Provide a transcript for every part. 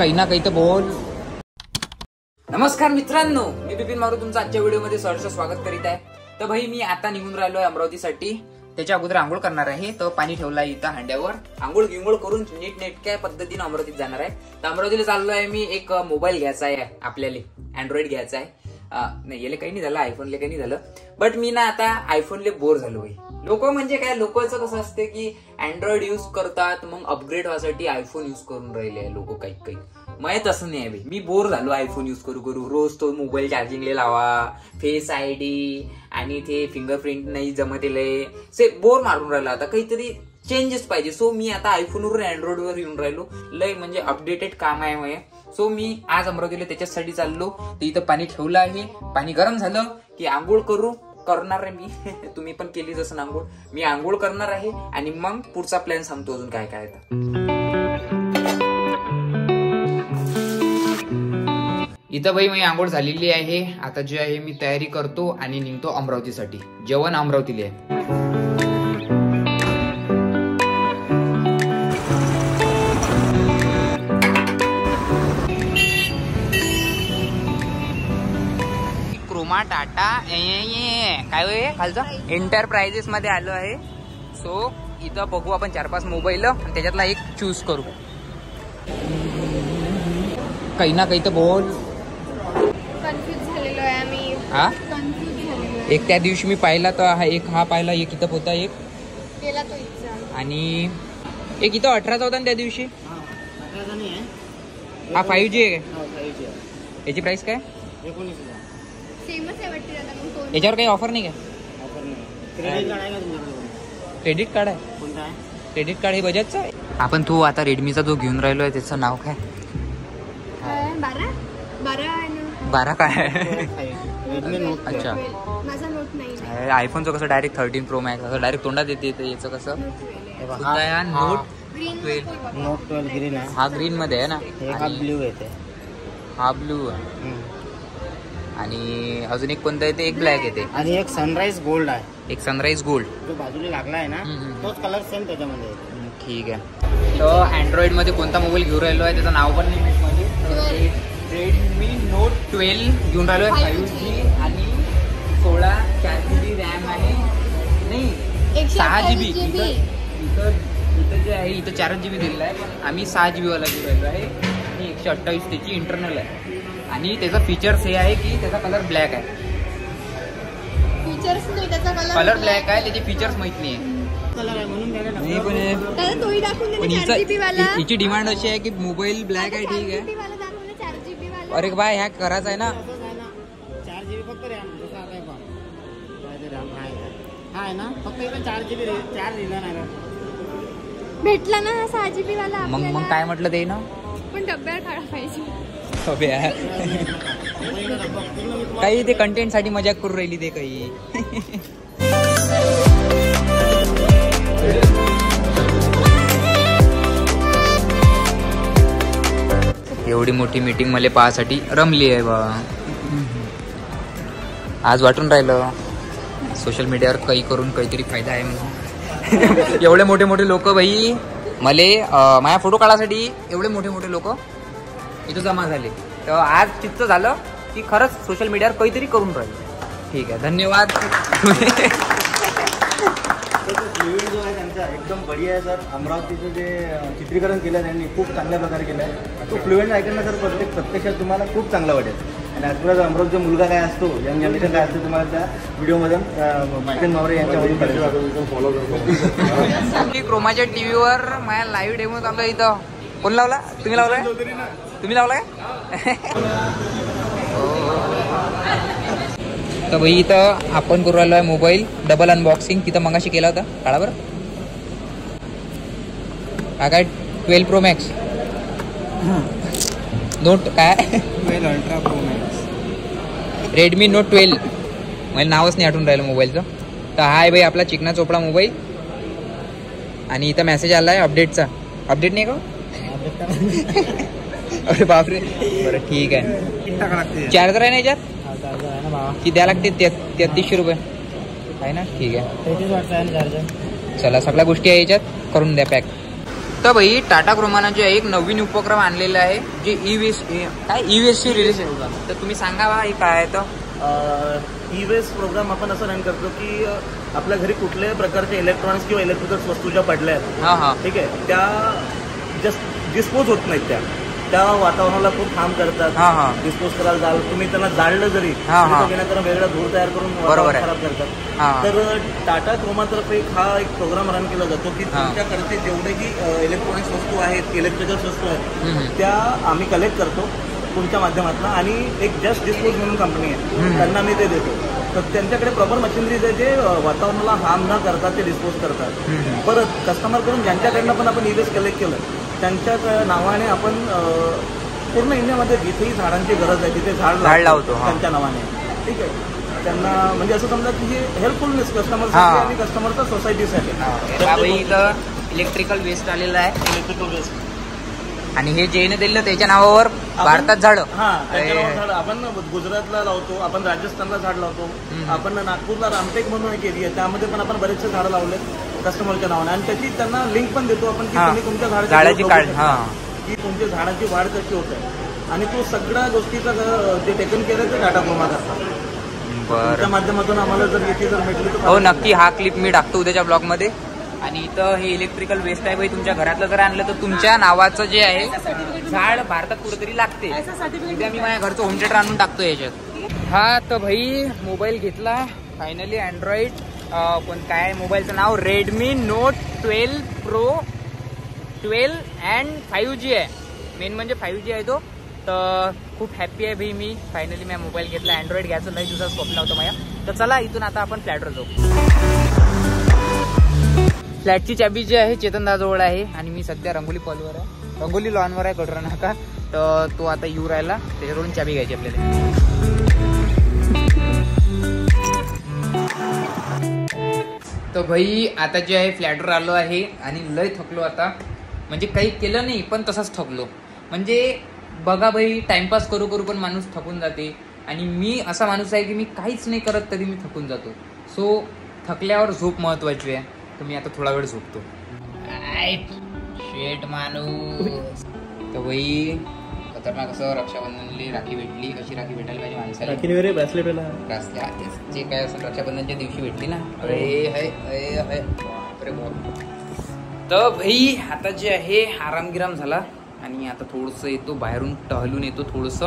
काही ना काही तर बोल. नमस्कार मित्रांनो मी बिपिन मारू तुमचं आजच्या व्हिडिओमध्ये सहर्ष स्वागत करीत आहे. तर भाई मी आता निघून राहिलोय अमरावतीसाठी. त्याच्या अगोदर आंघोळ करणार आहे. तर पाणी ठेवलं आहे इथं हांड्यावर. आंघोळ गिंगोळ करून नीट नेटक्या पद्धतीने अमरावतीत जाणार आहे. तर अमरावतीला चाललो आहे मी एक मोबाईल घ्यायचा आहे आपल्याला. अँड्रॉइड घ्यायचा आहे. नाही याला काही नाही झालं आयफोनला काही नाही झालं. बट मी ना आता आयफोनले बोर झालो भाई लोक म्हणजे काय? लोकांचं कसं असते की अँड्रॉइड युज करतात मग अपग्रेड व्हायसाठी आयफोन युज करून राहिले लोक काही काही. माहीत तसं नाही आहे मी बोर झालो आयफोन युज करू करू. रोज तो मोबाईल चार्जिंगला लावा. फेस आय डी आणि ते फिंगरप्रिंट नाही जमतेले से बोर मारून राहिला. आता काहीतरी चेंजेस पाहिजे. सो मी आता आयफोनवरून अँड्रॉइडवर येऊन राहिलो. लय म्हणजे अपडेटेड काम आहे मये सो मी आज अमरावतीला त्याच्यासाठी चाललो. तर इथं पाणी ठेवलं आहे. पाणी गरम झालं की आंघोळ करू. करणार आहे मी. तुम्ही पण केली जसं आंघोळ मी आंघोळ करणार आहे आणि मग पुढचा प्लॅन सांगतो अजून काय काय तर. इथं बाई मी आंघोळ झालेली आहे. आता जे आहे मी तयारी करतो आणि निघतो अमरावतीसाठी. जेवण अमरावतीला आहे. काय होय खालचं. एंटरप्राइजेस मध्ये आलो आहे. सो इथं बघू आपण चार पाच मोबाईल आणि त्याच्यातला एक चूज करू. काही ना काही तर बोल. कन्फ्युज झालेलो आहे आम्ही. हा? कन्फ्युज झालेलो आहे. एक त्या दिवशी मी पाहिला तर हा एक हा पाहिला एक इथं होता एक. केला तो आणि एक इथं अठराचा होता ना त्या दिवशी. हा फाईव्ह जी आहे. काय? याची प्राइस काय? सेमच आहे वाटते दादा मग दोन याच्यावर काही ऑफर नाही काय क्रेडिट कार्ड आहे क्रेडिट कार्ड हे बजाजचं आहे. आपण तू आता रेडमीचा जो घेऊन राहिलो आहे त्याचं नाव काय? बारा? बारा आहे ना बारा काय? आहे अच्छा. माझा नोट नाही आयफोनचं कसं डायरेक्ट थर्टीन प्रो मॅक्स असं डायरेक्ट तोंडात येते तर याचं कसं? सुद्धा note green note twelve green आहे. हा ग्रीन मध्ये आहे ना. हा आणि ब्ल्यू येते. हा ब्लू आहे. आणि अजून एक कोणता येते एक ब्लॅक येते आणि एक सनराईज गोल्ड आहे. एक सनराईज गोल्ड जो बाजूला लागला आहे ना. तोच कलर सेम त्याच्यामध्ये. ठीक आहे. तर अँड्रॉइडमध्ये कोणता मोबाईल घेऊन राहिलो आहे? त्याचं नाव पण नाही रेडमी नोट ट्वेल्व घेऊन राहिलो आहे. Five G. आणि सोळा चार जी बी रॅम आहे. नाही सहा जी बी. इथं इथं जे आहे इथं चारच जी बी दिलेला आहे. पण आम्ही सहा जी वाला घेऊन राहिलो आहे. आणि एकशे अठ्ठावीस त्याची इंटरनल आहे. आणि त्याचं फीचर्स हे आहे की त्याचा कलर ब्लॅक आहे. फीचर्स नाही त्याचा कलर कलर ब्लॅक आहे त्याचे फीचर्स माहीत नाही आहे कलर आहे म्हणून त्याला नाही पण हे- दादा तोही दाखवून पण दे चार जीबी वाला. हिचं- हिची डिमांड अशी आहे की मोबाईल ब्लॅक आहे ठीक आहे. वाला दाखवून दे चार जीबी वाला. अरे बाय ह्या करायचं आहे ना. चार जी बी फक्त रॅम जसं आता आहे पहा. काय ते रॅम आहे. हा आहे ना? फक्त इथं चार जी बी चार दिला नाही का भेटला ना हा सहा जीबी वाला मग मग आपल्याला. काय म्हटलं ते ना? पण डब्यावर काढा पाहिजे. काही ते कंटेंटसाठी मजाक करू राहिली ते काही. एवढी मोठी मीटिंग मला पाहासाठी रमली आहे बा. आज वाटून राहिलं. सोशल मीडियावर काही करून काहीतरी फायदा आहे म्हणून. एवढे मोठे मोठे लोक बाई. मले माझ्या फोटो काढासाठी एवढे मोठे मोठे लोक इथं जमा झाले. तर आज चित्त झालं की खरंच सोशल मीडियावर काहीतरी करून राहील. ठीक आहे धन्यवाद. जो आहे त्यांचा एकदम बढिया आहे सर अमरावतीचं जे चित्रीकरण केलं त्यांनी खूप चांगल्या प्रकारे केलं आहे तो फ्लुएंट ऐकणं सर प्रत्येक प्रत्यक्षात तुम्हाला खूप चांगला वाटेल आणि ॲज अमरावतीचा मुलगा काय असतो यंग जनरेशन काय असतो तुम्हाला त्या व्हिडिओमधून मार्टिन मावरे यांच्यामधून कळेल आपली क्रोमाच्या टीव्हीवर माझ्या लाईव्ह डेमो चालू आहे इथं. कोण लावला? तुम्ही लावलाय तुम्ही लावलाय तर भाई इथं आपण करू राहिलो आहे मोबाईल. डबल अनबॉक्सिंग तिथं मगाशी केला होता. काढा बरं. हा काय? ट्वेल्व प्रो मॅक्स नोट काय? Twelve ultra pro max Redmi note twelve मला नावच नाही आठवून राहिलं मोबाईलचं. तर हा आहे भाई आपला चिकना चोपडा मोबाईल. आणि इथं मेसेज आला आहे अपडेटचा अपडेट नाही का अरे बापरे. बरं ठीक आहे. चार्जर आहे ना याच्यात? ती द्या लागते तेहतीसशे रुपये. आहे ना? ठीक आहे. चला सगळ्या गोष्टी आहे याच्यात. करून द्या पॅक. तर भाई टाटा क्रोमानाचे एक नवीन उपक्रम आणलेला आहे जे ई वेस्ट काय? ई वेस्टशी रिलेशन तर तुम्ही सांगा बा हे काय आहे तर? ई वेस्ट प्रोग्राम आपण असं रन करतो की आपल्या घरी कुठल्याही प्रकारच्या इलेक्ट्रॉनिक्स किंवा इलेक्ट्रिकल वस्तू ज्या पडल्या आहेत हा हा. ठीक आहे त्या जस्ट डिस्पोज होत नाहीत त्या त्या वातावरणाला खूप हार्म करतात. डिस्पोज करायला जाल तुम्ही त्यांना जाळलं जरी. तरी ते विनाकारण वेगळा धूर तयार करून. खराब करतात हा. तर टाटा क्रोमातर्फे हा एक प्रोग्राम रन केला जातो की. तुमच्याकडचे जेवढेही इलेक्ट्रॉनिक्स वस्तू आहेत इलेक्ट्रिकल वस्तू आहेत. त्या आम्ही कलेक्ट करतो तुमच्या माध्यमातून आणि एक जस्ट डिस्पोज म्हणून कंपनी आहे त्यांना मी ते देतो तर त्यांच्याकडे प्रॉपर मशिनरीज आहे जे वातावरणाला हार्म न करता ते डिस्पोज करतात. परत कस्टमरकडून ज्यांच्याकडनं पण आपण इवेस्ट कलेक्ट केलं त्यांच्या क- नावाने आपण पूर्ण इंडियामध्ये जिथेही झाडांची गरज आहे तिथे झाड झाड लावतो. त्यांच्या नावाने. ठीक आहे? त्यांना म्हणजे असं समजा की हे हेल्पफुलनेस. कस्टमरसाठी आणि कस्टमरचा सोसायटीसाठी इथं इलेक्ट्रिकल वेस्ट आलेलं आहे. इलेक्ट्रिकल वेस्ट आणि हे जेने दिलं त्याच्या नावावर भारतात झाडं. हा आपण गुजरातला लावतो आपण राजस्थानला झाड लावतो. आपण नागपूरला रामटेक म्हणून एक एरिया आहे. त्यामध्ये पण आपण बरेचसे झाडं लावले कस्टमरच्या नावाने. आणि त्याची त्यांना लिंक पण देतो आपण की हा. तुम्ही तुमच्या झाडाची झाडाची growth काढ बघू हा. शकता. की तुमच्या झाडाची वाढ कशी होत. आहे आणि तो सगळ्या गोष्टीचा ज- जे टेकन केलं ते डाटा कोमा करतात. बर. त्या माध्यमातून आम्हाला जर इथे जर भेटली तर हो नक्की हा क्लिप मी टाकतो उद्याच्या ब्लॉगमध्ये. आणि इथं हे इलेक्ट्रिकल वेस्ट आहे तुमच्या घरातलं जर आणलं तर तुमच्या नावाचं जे आहे झाड भारतात कुठेतरी लागते. उद्या मी माझ्या घरचं होम थिएटर आणून टाकतो याच्यात. हा तर भाई मोबाईल घेतला. फायनली अँड्रॉइड पण काय मोबाईलचं नाव Redmi note twelve pro twelve and five G आहे. मेन म्हणजे फाईव्ह जी आहे तो. तर खूप हॅप्पी आहे भाई मी. फायनली मी मोबाईल घेतला. अँड्रॉइड घ्यायचं. लई दिवसात स्वप्न होतं माझ्या. तर चला इथून आता आपण फ्लॅटवर जाऊ. फ्लॅटची चाबी जी आहे चेतनदाजवळ आहे. आणि मी सध्या रंगोली पॉलवर आहे. रंगोली लॉनवर आहे कटरा नाका. तर तो आता येऊ राहिला. त्याच्याकडून चाबी घ्यायची आपल्याला. तर भाई आता जे आहे फ्लॅटवर आलो आहे आणि लय थकलो आता. म्हणजे काही केलं नाही पण तसाच थकलो. म्हणजे बघा भाई टाइमपास करू करू पण माणूस थकून जाते. आणि मी असा माणूस आहे की मी काहीच नाही करत तरी मी थकून जातो. सो थकल्यावर झोप महत्वाची आहे. तर मी आता थोडा वेळ झोपतो. शेट माणूस. तर भाई खतरनाक असं रक्षाबंधनली राखी भेटली. कशी राखी भेटायला पाहिजे माणसाला? वगैरे ब्रेसलेटला रस्त्या जे काय असेल रक्षाबंधनच्या दिवशी भेटली ना. अरे हाय अरे हाय. बापरे बाप तर भाई आता जे आहे आराम गिराम झाला. आणि आता थोडस येतो बाहेरून टहलून येतो थोडस.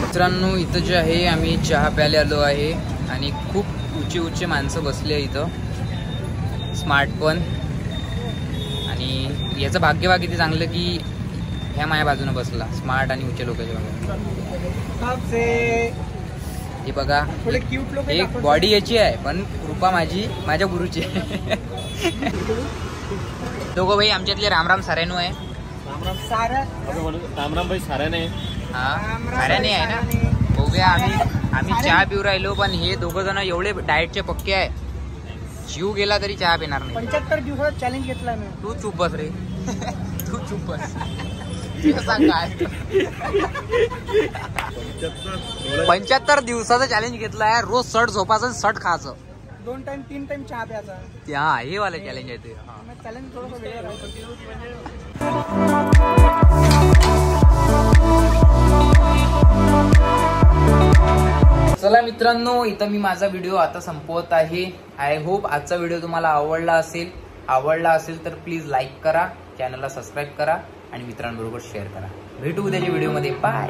मित्रांनो इथं जे आहे आम्ही चहा प्यायला आलो आहे. आणि खूप उची उची माणसं बसली आहे इथं स्मार्ट पण. आणि याचं भाग्य बा किती चांगलं की ह्या माझ्या बाजूने बसला. स्मार्ट आणि उच्च लोकांच्या हे बघा एक बॉडी याची आहे पण कृपा माझी माझ्या गुरुची. दोघं भाई आमच्यातले रामराम साऱ्यानू आहे. रामराम भाई साऱ्याने. हा साऱ्याने आहे ना? बघूया आम्ही आम्ही चहा पिऊ राहिलो पण हे दोघं जण एवढे डाएटचे पक्के आहे. जीव गेला तरी चहा पिणार नाही. पंच्याहत्तर दिवसात चॅलेंज घेतला मी. तू चुप बस रे. तू चुप बस. सांग काय? पंच्याहत्तर दिवसाचं चॅलेंज घेतलं आहे रोज सट झोपाचं आणि सट खायचं. दोन टाइम तीन टाइम चहा प्यायचा. हा हे वाला चॅलेंज आहे ते. हा. चॅलेंज थोडंसं वेगळं चला मित्रांनो इथं मी माझा व्हिडिओ आता संपवत आहे. आय होप आजचा व्हिडिओ तुम्हाला आवडला असेल. आवडला असेल तर प्लीज लाईक करा चॅनलला सबस्क्राईब करा आणि मित्रांबरोबर शेअर करा. भेटू उद्याच्या व्हिडिओमध्ये बाय